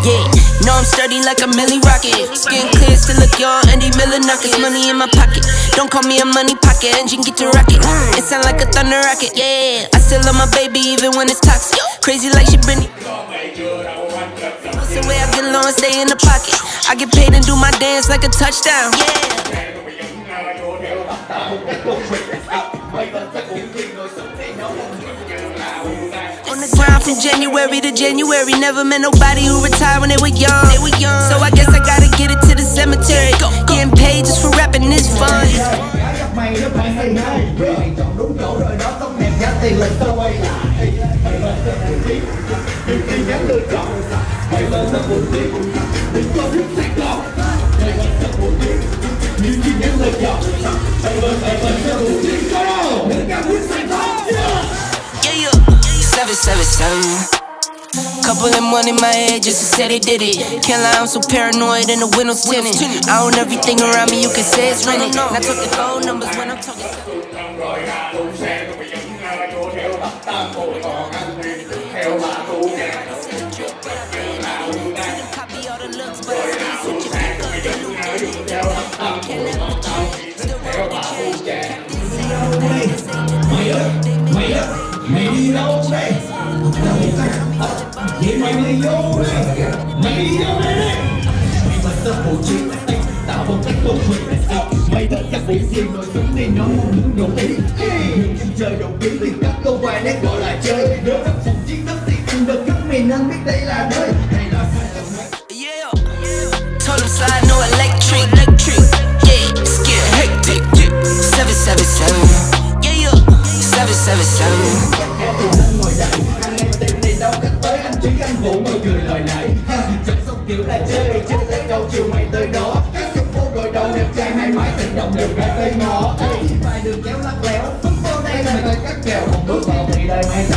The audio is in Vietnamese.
I'm sturdy like a Millie Rocket. Skin clear, still look young, Andy Miller knockers. Money in my pocket. Don't call me a money pocket. Engine get to rocket. It sound like a thunder rocket. Yeah, I still love my baby even when it's toxic. Crazy like she Britney. What's the way I get low stay in the pocket? I get paid and do my dance like a touchdown. Yeah. Grind from January to January. Never met nobody who retired when they were young. They were young. So I guess I gotta get it to the cemetery. Getting paid just for rapping is fun. mày nó phải hay vì mày chọn đúng chỗ rồi đó tóc đẹp giá tiền sau quay lại mày lên rất buồn tiếc nhưng khi nhắn lựa chọn mày lên đừng có biết sài gòn mày lên rất buồn tiếc nhưng khi nhắn lựa chọn mày lên mày Seven, seven, seven. Couple of money in my head just to say they did it. Can't lie, I'm so paranoid and the windows tinted. I own everything around me, you can say it's rented. Not talking phone numbers when I'm talking. The switch vậy mày đi vô đây mày đi đâu đây mày mà sắp bộ chuyện tạo một cách tốt hơn mày đã chắc bị riêng rồi xuống đi nó muốn nổi tiếng nhưng khi chơi đầu kiếm thì các câu vài nét gọi là chơi nếu các phục chiến thắng thì không được các miền ăn biết đây là nơi hay là sai lầm này Yeah. Slide no electric, electric. Yeah, it's hectic. Yeah. Seven seven seven. Yeah yeah. Seven seven từ lên ngồi dậy Anh em tìm đi đâu cách tới anh chỉ anh cười lời nãy Chẳng xong kiểu là chơi Chơi tới đâu chiều mày tới đó. Các sông phố gội đầu đẹp trai hai mái tình động đều ra cây ngõ. Ê, đường kéo lắc léo Bước vô đây mày các cắt kèo. Không bước vào thì đời mày